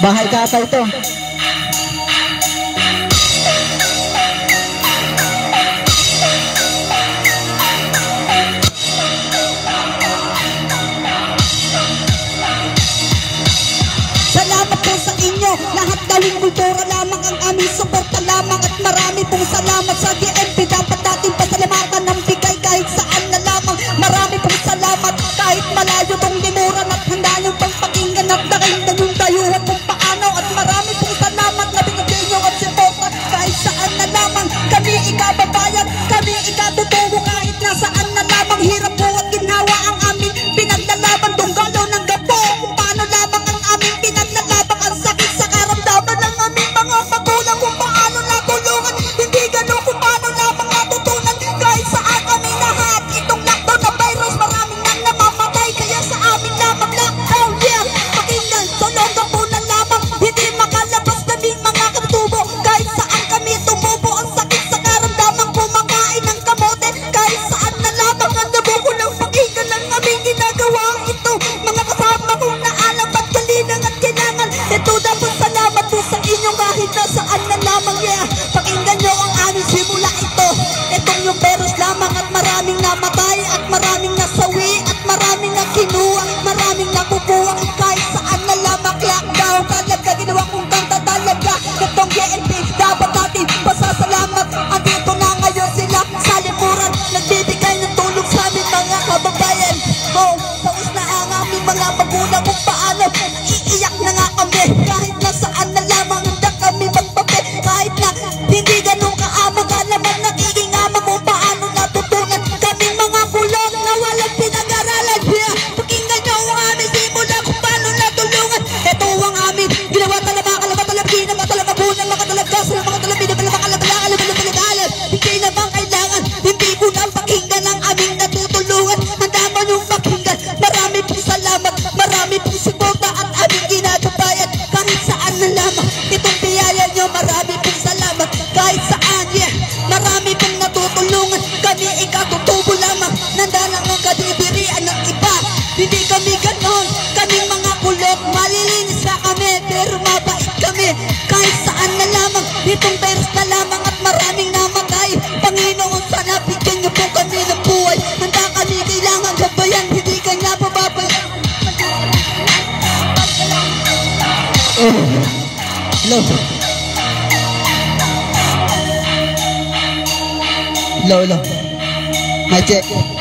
Bahay ka ata ito. Salamat po sa inyo, lahat galing to the itong biyaya nyo. Marami pong salamat kahit saan, yeah. Marami pong natutulungan. Kami ikatutubo lamang. Nandalang ang kadibirian ng iba. Hindi kami ganon. Kaming mga kulot. Malilinis na kami. Pero mabait kami. Kahit saan na lamang. Itong beres na lamang at maraming namatay. Panginoon, sana bigyan nyo po kami ng buhay. Handa kami kailangan gabayan. Hindi kanya pababayan. Oh. low. Low, low. My check.